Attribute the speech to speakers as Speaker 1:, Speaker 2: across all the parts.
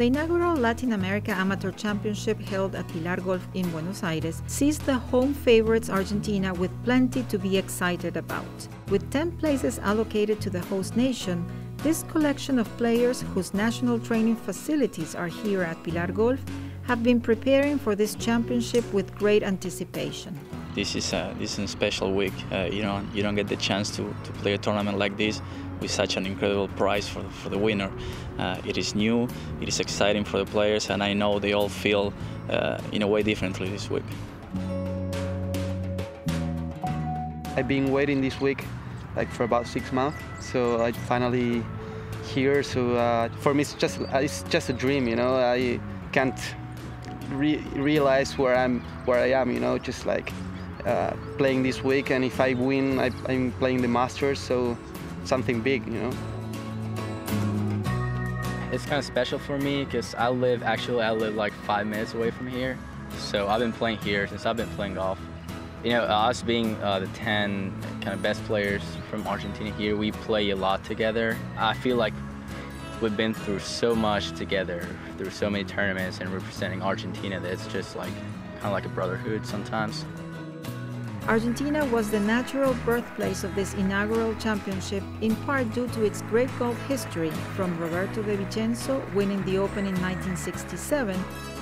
Speaker 1: The inaugural Latin America Amateur Championship held at Pilar Golf in Buenos Aires sees the home favorites Argentina with plenty to be excited about. With 10 places allocated to the host nation, this collection of players whose national training facilities are here at Pilar Golf have been preparing for this championship with great anticipation.
Speaker 2: This is a, this is a special week. Uh, you know, you don't get the chance to, to play a tournament like this with such an incredible prize for, for the winner. Uh, it is new, it is exciting for the players, and I know they all feel uh, in a way differently this week.
Speaker 3: I've been waiting this week like for about six months, so I finally here. So uh, for me, it's just it's just a dream, you know. I can't re realize where I'm where I am, you know, just like uh, playing this week. And if I win, I, I'm playing the Masters, so something big, you know.
Speaker 4: It's kind of special for me because I live, actually I live like five minutes away from here. So I've been playing here since I've been playing golf. You know, us being uh, the 10 kind of best players from Argentina here, we play a lot together. I feel like we've been through so much together, through so many tournaments and representing Argentina that it's just like kind of like a brotherhood sometimes.
Speaker 1: Argentina was the natural birthplace of this inaugural championship, in part due to its great golf history, from Roberto de Vicenzo winning the Open in 1967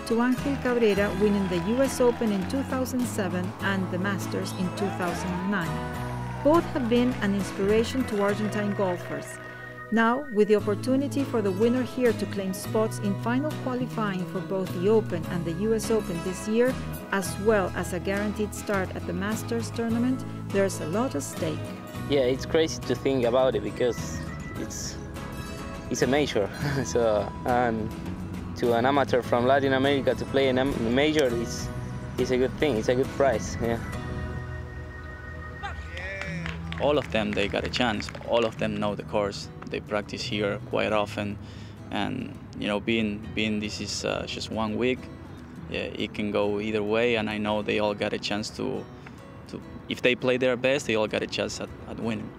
Speaker 1: to Angel Cabrera winning the US Open in 2007 and the Masters in 2009. Both have been an inspiration to Argentine golfers. Now, with the opportunity for the winner here to claim spots in final qualifying for both the Open and the US Open this year, as well as a guaranteed start at the Masters tournament, there's a lot at stake.
Speaker 5: Yeah, it's crazy to think about it because it's it's a major. so and to an amateur from Latin America to play in a major is is a good thing. It's a good prize. Yeah.
Speaker 2: All of them, they got a chance. All of them know the course they practice here quite often, and you know, being being this is uh, just one week, yeah, it can go either way. And I know they all got a chance to, to if they play their best, they all got a chance at, at winning.